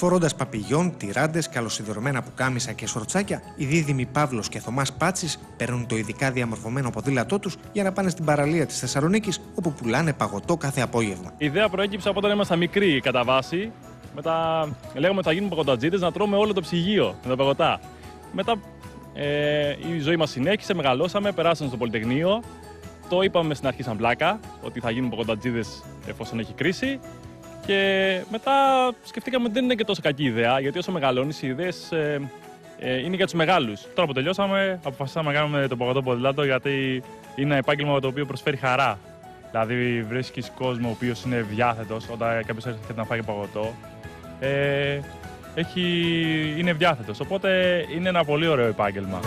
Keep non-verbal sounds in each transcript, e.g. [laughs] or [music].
Φορώντας παπηγιών, τυράντες, καλοσυδερωμένα πουκάμισα και σορτσάκια, οι δίδυμοι Παύλος και Θωμάς Πάτσης παίρνουν το ειδικά διαμορφωμένο ποδήλατό τους για να πάνε στην παραλία της Θεσσαλονίκης, όπου πουλάνε παγωτό κάθε απόγευμα. Η ιδέα προέκυψε από όταν ήμασταν μικροί κατά βάση. Μετά λέγαμε ότι θα γίνουμε παγωτατζίτε να τρώμε όλο το ψυγείο με τα παγωτά. Μετά ε, η ζωή μας συνέχισε, μεγαλώσαμε, περάσαμε στο Πολυτεχνείο. Το είπαμε στην αρχή σαν πλάκα, ότι θα γίνουν παγωτατζίδε εφόσον έχει κρίση. Και μετά σκεφτήκαμε ότι δεν είναι και τόσο κακή ιδέα, γιατί όσο μεγαλώνεις, οι ιδέες ε, ε, είναι για τους μεγάλους. Τώρα που τελειώσαμε, αποφασίσαμε να κάνουμε το παγωτό ποδηλάτο, γιατί είναι ένα επάγγελμα το οποίο προσφέρει χαρά. Δηλαδή, βρίσκεις κόσμο ο οποίος είναι διάθετος όταν κάποιος έρχεται να φάει παγωτό. Ε, έχει, είναι διάθετος. Οπότε είναι ένα πολύ ωραίο επάγγελμα.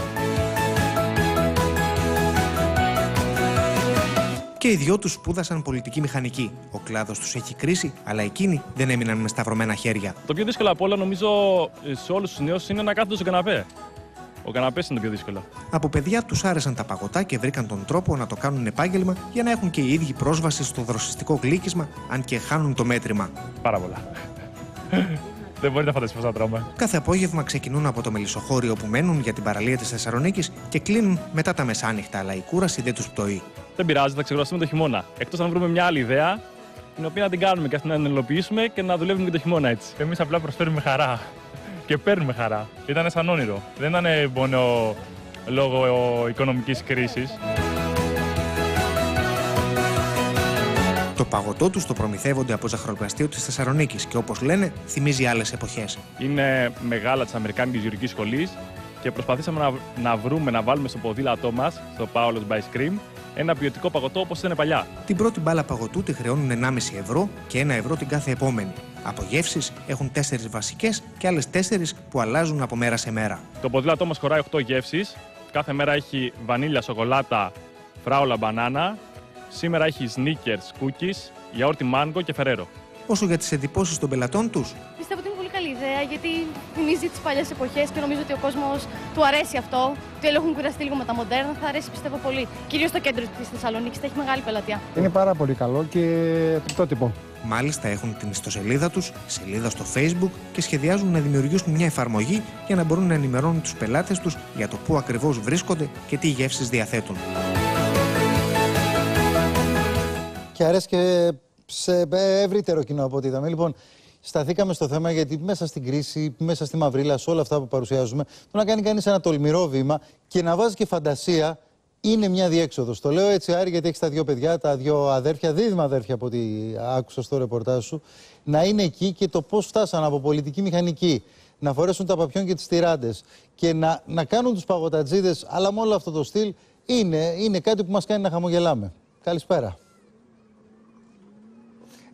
Και οι δυο τους σπούδασαν πολιτική μηχανική. Ο κλάδος τους έχει κρίση, αλλά εκείνοι δεν έμειναν με σταυρωμένα χέρια. Το πιο δύσκολο από όλα, νομίζω, σε όλους τους νέους είναι να κάθονται στο καναπέ. Ο καναπές είναι το πιο δύσκολο. Από παιδιά τους άρεσαν τα παγωτά και βρήκαν τον τρόπο να το κάνουν επάγγελμα για να έχουν και οι ίδιοι πρόσβαση στο δροσιστικό γλύκισμα, αν και χάνουν το μέτρημα. Πάρα πολλά. Δεν μπορεί να φανταστεί πώ θα τρώμε. Κάθε απόγευμα ξεκινούν από το μελισσοχώριο που μένουν για την παραλία της Θεσσαλονίκης και κλείνουν μετά τα μεσάνυχτα, αλλά η κούραση δεν τους πτωεί. Δεν πειράζει, θα ξεκουραστούμε το χειμώνα. Εκτός αν βρούμε μια άλλη ιδέα, την οποία να την κάνουμε και αυτή να την υλοποιήσουμε και να δουλεύουμε και το χειμώνα έτσι. Εμείς απλά προσφέρουμε χαρά και παίρνουμε χαρά. Ήταν σαν όνειρο. Δεν ήταν μόνο λόγω οικονομικής κρίσης. Το παγωτό τους το προμηθεύονται από ζαχαροπλαστείο της Θεσσαλονίκης και όπως λένε, θυμίζει άλλες εποχές. Είναι μεγάλα της Αμερικάνικης Γεωργικής Σχολής και προσπαθήσαμε να, να βρούμε, να βάλουμε στο ποδήλατό μας, στο Paolo's by Cream, ένα ποιοτικό παγωτό όπως ήταν παλιά. Την πρώτη μπάλα παγωτού τη χρεώνουν 1,5 ευρώ και 1 ευρώ την κάθε επόμενη. Από γεύσεις έχουν 4 βασικές και άλλες 4 που αλλάζουν από μέρα σε μέρα. Το ποδήλατό μας χωράει 8 γεύσεις. Κάθε μέρα έχει βανίλια, σοκολάτα, φράουλα, μπανάνα. Σήμερα έχει sneakers, cookies, γιαούρτι μάνγκο και φερέρο. Όσο για τις εντυπώσεις των πελατών τους, Πιστεύω ότι είναι πολύ καλή ιδέα γιατί θυμίζει τις παλιές εποχές και νομίζω ότι ο κόσμος του αρέσει αυτό. Ότι έχουν κουραστεί λίγο με τα μοντέρνα, θα αρέσει πιστεύω πολύ. Κυρίως στο κέντρο της Θεσσαλονίκης θα έχει μεγάλη πελατεία. Είναι πάρα πολύ καλό και πρωτότυπο. Μάλιστα έχουν την ιστοσελίδα τους, σελίδα στο facebook και σχεδιάζουν να δημιουργήσουν μια εφαρμογή για να μπορούν να ενημερώνουν τους πελάτες τους για το πού ακριβώς βρίσκονται και τι γεύσεις διαθέτουν. Και αρέσει και σε ευρύτερο κοινό από ό,τι είδαμε. Λοιπόν, σταθήκαμε στο θέμα γιατί μέσα στην κρίση, μέσα στη μαυρίλα, σε όλα αυτά που παρουσιάζουμε, το να κάνει κανείς ένα τολμηρό βήμα και να βάζει και φαντασία είναι μια διέξοδος. Το λέω έτσι, Άρη, γιατί έχεις τα δύο παιδιά, τα δύο αδέρφια, δίδυμα αδέρφια από ό,τι άκουσα στο ρεπορτάζ σου, να είναι εκεί και το πώς φτάσαν από πολιτική μηχανική να φορέσουν τα παπιόν και τις τυράντες και να, να κάνουν τους παγωτατζίδες, αλλά με όλο αυτό το στυλ, είναι, είναι κάτι που μας κάνει να χαμογελάμε. Καλησπέρα.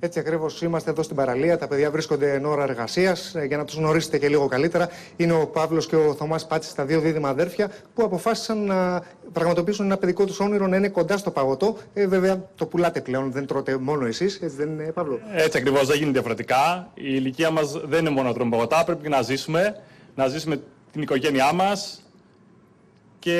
Έτσι ακριβώς είμαστε εδώ στην παραλία. Τα παιδιά βρίσκονται εν ώρα εργασίας. Για να τους γνωρίσετε και λίγο καλύτερα, είναι ο Παύλος και ο Θωμάς Πάτσης, τα δύο δίδυμα αδέρφια, που αποφάσισαν να πραγματοποιήσουν ένα παιδικό τους όνειρο να είναι κοντά στο παγωτό. Ε, βέβαια, το πουλάτε πλέον, δεν τρώτε μόνο εσείς. Έτσι δεν είναι, Παύλο; Έτσι ακριβώς, δεν γίνεται διαφορετικά. Η ηλικία μας δεν είναι μόνο να τρώμε παγωτά, πρέπει και να ζήσουμε. Να ζήσουμε την οικογένειά μας, και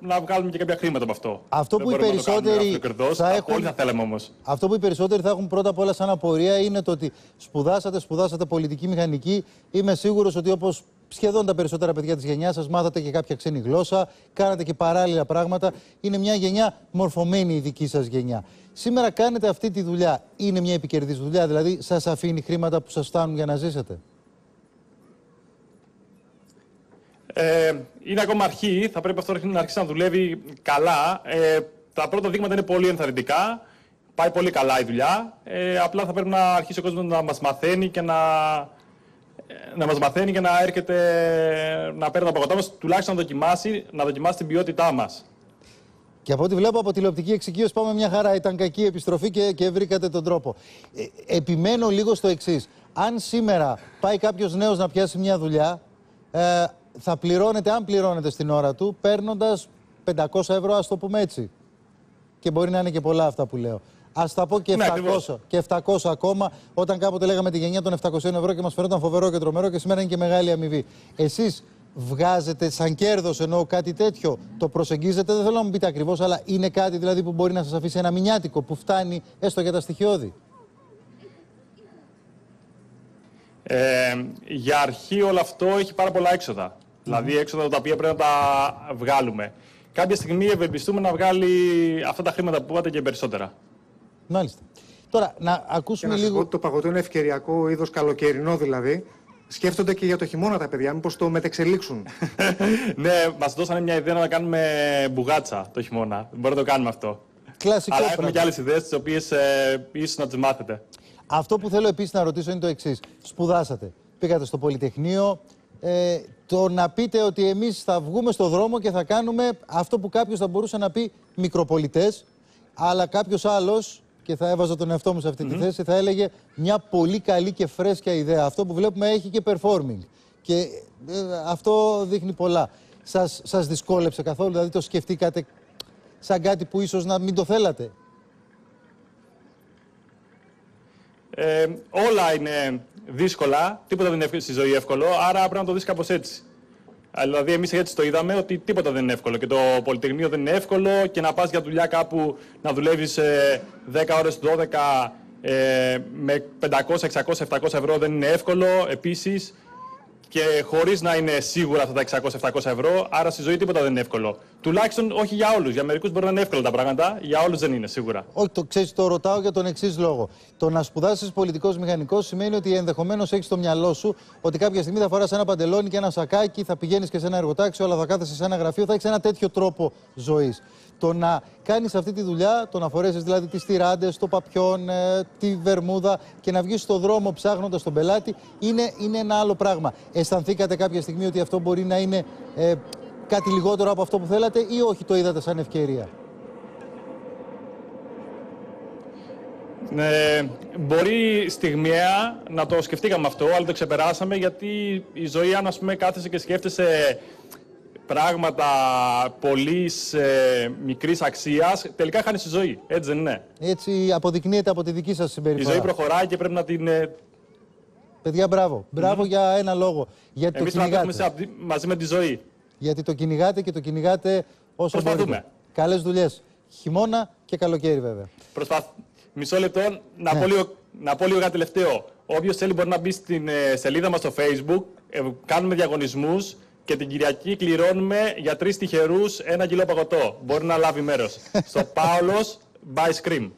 να βγάλουμε και κάποια χρήματα από αυτό. Αυτό Δεν που οι μπορούμε να το κάνουμε περισσότεροι αυτοκερδός. θα έχουν- Όλοι θα θέλαμε όμως. Αυτό που οι περισσότεροι θα έχουν πρώτα απ' όλα σαν απορία είναι το ότι σπουδάσατε, σπουδάσατε πολιτική μηχανική. Είμαι σίγουρος ότι όπως σχεδόν τα περισσότερα παιδιά της γενιάς σας, μάθατε και κάποια ξένη γλώσσα, κάνατε και παράλληλα πράγματα. Είναι μια γενιά μορφωμένη η δική σας γενιά. Σήμερα κάνετε αυτή τη δουλειά. Είναι μια επικερδής δουλειά, δηλαδή σας αφήνει χρήματα που σας φτάνουν για να ζήσετε. Ε, είναι ακόμα αρχή, θα πρέπει αυτό να αρχίσει να δουλεύει καλά. Ε, τα πρώτα δείγματα είναι πολύ ενθαρρυντικά. Πάει πολύ καλά η δουλειά. Ε, απλά θα πρέπει να αρχίσει ο κόσμος να μας μαθαίνει και να, ε, να μας μαθαίνει και να έρχεται να παίρνει τα παγωτά μας, τουλάχιστον να δοκιμάσει, να δοκιμάσει την ποιότητά μας. Και από ό,τι βλέπω από τηλεοπτική εξοικείωση πάμε μια χαρά. Ήταν κακή επιστροφή και, και βρήκατε τον τρόπο. Ε, επιμένω λίγο στο εξής. Αν σήμερα πάει κάποιος νέος να πιάσει μια δουλειά, ε, θα πληρώνετε, αν πληρώνετε στην ώρα του, παίρνοντας 500 ευρώ, ας το πούμε έτσι. Και μπορεί να είναι και πολλά αυτά που λέω. Α τα πω και 700, Ναι, ακριβώς. και 700 ακόμα, όταν κάποτε λέγαμε τη γενιά των 700 ευρώ και μας φαινόταν φοβερό και τρομερό και σήμερα είναι και μεγάλη αμοιβή. Εσείς βγάζετε σαν κέρδος εννοώ κάτι τέτοιο, το προσεγγίζετε, δεν θέλω να μου πείτε ακριβώς, αλλά είναι κάτι δηλαδή που μπορεί να σας αφήσει ένα μηνιάτικο που φτάνει έστω για τα στοιχειώδη. Ε, για αρχή όλο αυτό έχει πάρα πολλά έξοδα. Δηλαδή έξοδα τα οποία πρέπει να τα βγάλουμε. Κάποια στιγμή ευελπιστούμε να βγάλει αυτά τα χρήματα που είπατε και περισσότερα. Μάλιστα. Τώρα, να Και ακούσουμε να σας πω λίγο. ότι το παγωτό είναι ευκαιριακό είδος καλοκαιρινό δηλαδή. Σκέφτονται και για το χειμώνα τα παιδιά, μήπως το μετεξελίξουν. [laughs] ναι, μας δώσανε μια ιδέα να κάνουμε μπουγάτσα το χειμώνα. Μπορεί να το κάνουμε αυτό. Κλασικό Αλλά έχουμε πράγμα. και άλλες ιδέες, τις οποίες ε, ίσως να τις μάθετε. Αυτό που θέλω επίσης να ρωτήσω είναι το εξής. Σπουδάσατε. Πήγατε στο Πολυτεχνείο. Ε, το να πείτε ότι εμείς θα βγούμε στο δρόμο και θα κάνουμε αυτό που κάποιος θα μπορούσε να πει μικροπολιτές, αλλά κάποιος άλλος, και θα έβαζα τον εαυτό μου σε αυτή τη θέση, θα έλεγε μια πολύ καλή και φρέσκια ιδέα. Αυτό που βλέπουμε έχει και performing. Και ε, αυτό δείχνει πολλά. Σας, σας δυσκόλεψε καθόλου, δηλαδή το σκεφτήκατε σαν κάτι που ίσως να μην το θέλατε; Ε, όλα είναι δύσκολα, τίποτα δεν είναι εύκολο στη ζωή εύκολο, άρα πρέπει να το δεις κάπως έτσι. Α, Δηλαδή, εμείς έτσι το είδαμε ότι τίποτα δεν είναι εύκολο. Και το Πολυτεχνείο δεν είναι εύκολο και να πας για δουλειά κάπου να δουλεύεις 10 ώρες 12 ε, με 500, 600, 700 ευρώ δεν είναι εύκολο. Επίσης, και χωρίς να είναι σίγουρα αυτά τα 600-700 ευρώ. Άρα στη ζωή τίποτα δεν είναι εύκολο. Τουλάχιστον όχι για όλους. Για μερικούς μπορεί να είναι εύκολα τα πράγματα, για όλους δεν είναι σίγουρα. Όχι, το ξέρεις, το ρωτάω για τον εξής λόγο. Το να σπουδάσεις πολιτικός μηχανικός σημαίνει ότι ενδεχομένως έχεις στο μυαλό σου ότι κάποια στιγμή θα φοράς ένα παντελόνι και ένα σακάκι, θα πηγαίνεις και σε ένα εργοτάξιο, αλλά θα κάθεσαι σε ένα γραφείο, θα έχεις ένα τέτοιο τρόπο ζωής. Το να κάνεις αυτή τη δουλειά, το να φορέσεις δηλαδή τις τυράντες, το παπιόν, ε, τη βερμούδα και να βγεις στον δρόμο ψάχνοντας τον πελάτη, είναι, είναι ένα άλλο πράγμα. Αισθανθήκατε κάποια στιγμή ότι αυτό μπορεί να είναι ε, κάτι λιγότερο από αυτό που θέλατε ή όχι το είδατε σαν ευκαιρία; Ε, μπορεί στιγμιαία να το σκεφτήκαμε αυτό, αλλά το ξεπεράσαμε γιατί η ζωή, αν ας πούμε κάθεσαι και σκέφτεσαι πράγματα πολύς ε, μικρής αξίας, τελικά χάνεις τη ζωή. Έτσι δεν είναι. Έτσι αποδεικνύεται από τη δική σας Η συμπεριφορά. ζωή προχωράει και πρέπει να την. Ε, Παιδιά, μπράβο. Μπράβο για ένα λόγο. Γιατί Εμείς το πρέπει να κυνηγάτε. τρέχουμε σε- μαζί με τη ζωή. Γιατί το κυνηγάτε και το κυνηγάτε όσο Προσπαθούμε. μπορείτε. Καλές δουλειές. Χειμώνα και καλοκαίρι βέβαια. Προσπαθ... Μισό λεπτό να, Ναι. πω λίγο, να πω λίγο κάτι τελευταίο. Όποιος θέλει μπορεί να μπει στην ε, σελίδα μας στο Facebook. Ε, κάνουμε διαγωνισμούς και την Κυριακή κληρώνουμε για τρεις τυχερούς ένα κιλό παγωτό. Μπορεί να λάβει μέρος. [laughs] στο Πάολος Buy Scream.